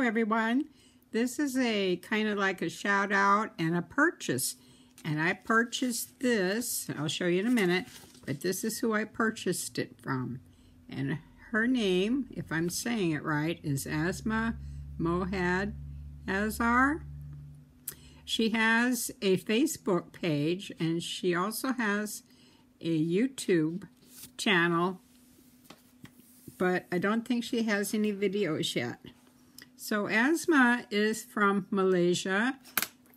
Hello everyone. This is a kind of like a shout out and a purchase. And I purchased this, I'll show you in a minute, but this is who I purchased it from. And her name, if I'm saying it right, is Azmah Mohd Azhar. She has a Facebook page and she also has a YouTube channel, but I don't think she has any videos yet. So Azmah is from Malaysia.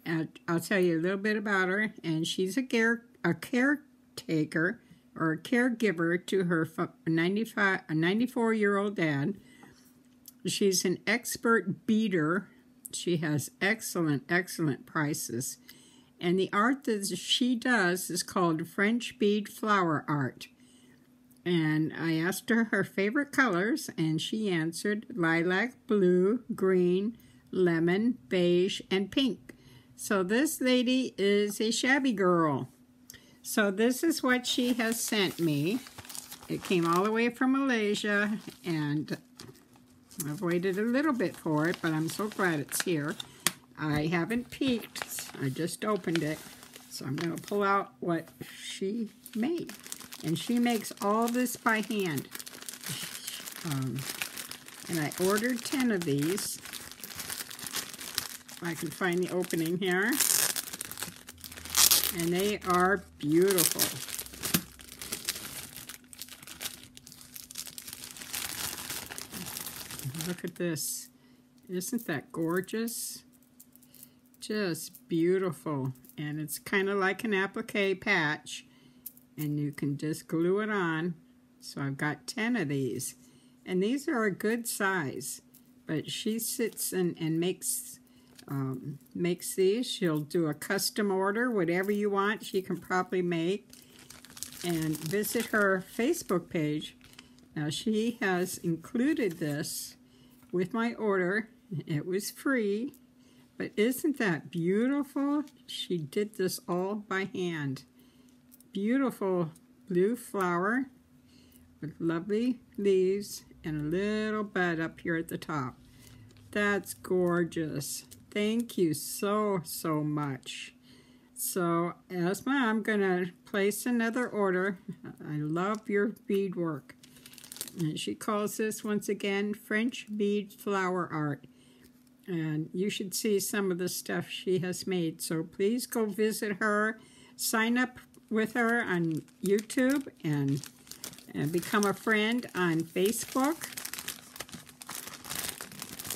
And I'll tell you a little bit about her. And she's a, care, a caretaker or a caregiver to her 95, 94-year-old dad. She's an expert beader. She has excellent, excellent prices. And the art that she does is called French bead flower art. And I asked her her favorite colors, and she answered lilac, blue, green, lemon, beige, and pink. So this lady is a shabby girl. So this is what she has sent me. It came all the way from Malaysia, and I've waited a little bit for it, but I'm so glad it's here. I haven't peeked. I just opened it. So I'm going to pull out what she made. And she makes all this by hand. Um, and I ordered 10 of these. I can find the opening here. And they are beautiful. Look at this. Isn't that gorgeous? Just beautiful. And it's kind of like an applique patch and you can just glue it on. So I've got 10 of these. And these are a good size. But she sits and, and makes um, makes these. She'll do a custom order, whatever you want, she can probably make. And visit her Facebook page. Now she has included this with my order. It was free. But isn't that beautiful? She did this all by hand beautiful blue flower with lovely leaves and a little bud up here at the top. That's gorgeous. Thank you so, so much. So, Azmah, I'm going to place another order. I love your beadwork. And she calls this, once again, French bead flower art. And you should see some of the stuff she has made. So please go visit her. Sign up with her on YouTube and, and become a friend on Facebook.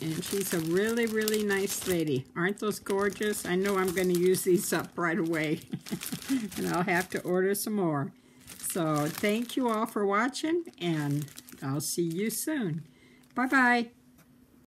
And she's a really, really nice lady. Aren't those gorgeous? I know I'm going to use these up right away. and I'll have to order some more. So thank you all for watching, and I'll see you soon. Bye-bye.